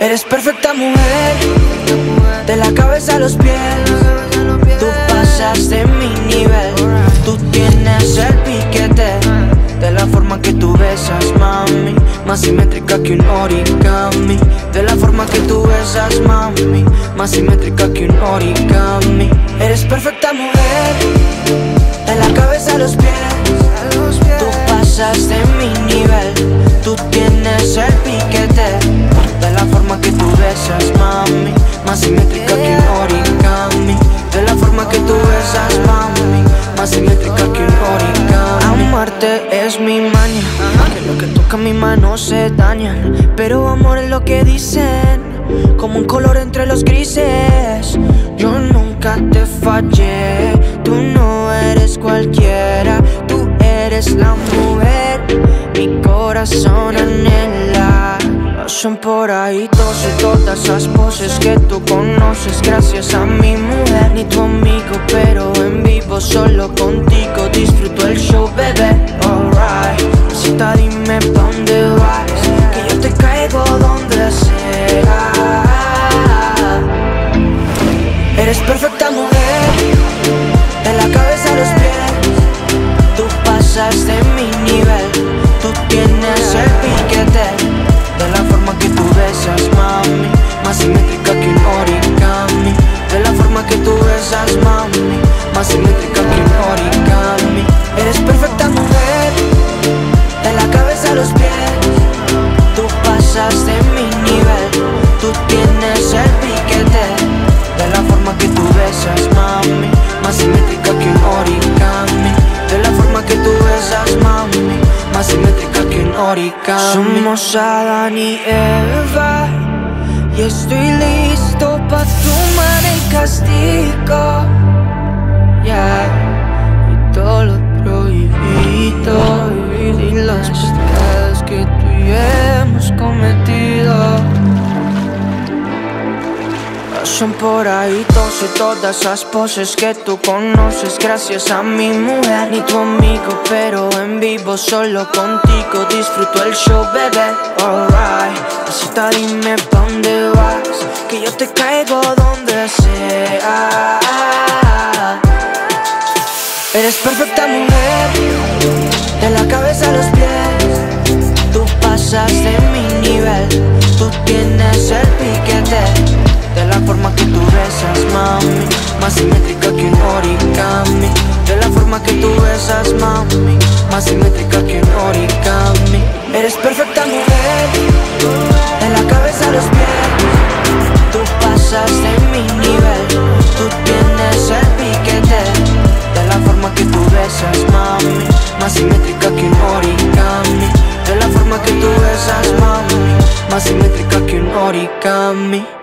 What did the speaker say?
Eres perfecta mujer, de la cabeza a los pies. Tú pasas de mi nivel, tú tienes el piquete. De la forma que tú besas, mami, más simétrica que un origami. De la forma que tú besas, mami, más simétrica que un origami. Eres perfecta mujer, cabeza a los pies. Tú pasas de mi nivel, tú tienes el piquete. De la forma que tú besas, mami, más simétrica que un origami. De la forma que tú besas, mami, más simétrica que un origami. Amarte es mi maña, que lo que toca mi mano se daña. Pero amor es lo que dicen, como un color entre los grises. Yo nunca te fallé, tú no eres cualquiera, tú eres la mujer, mi corazón anhela. Son por ahí todos y todas esas poses que tú conoces Gracias a mi mujer, ni tu amigo Pero en vivo solo contigo disfruto el show, bebé Alright, De mi nivel. Tú tienes el origami Somos Adán y Eva Y estoy listo pa' tomar el castigo son por ahí todos y todas esas poses que tú conoces. Gracias a mi mujer, ni tu amigo Pero en vivo solo contigo disfruto el show, bebé. Alright, pasita dime pa' dónde vas Que yo te caigo donde sea. Eres perfecta mujer De la cabeza a los pies Tú pasas de mami Más simétrica que un origami Eres perfecta mujer De la cabeza a los pies. Tú pasas de mi nivel Tú tienes el piquete. De la forma que tú besas, mami Más simétrica que un origami De la forma que tú besas, mami Más simétrica que un origami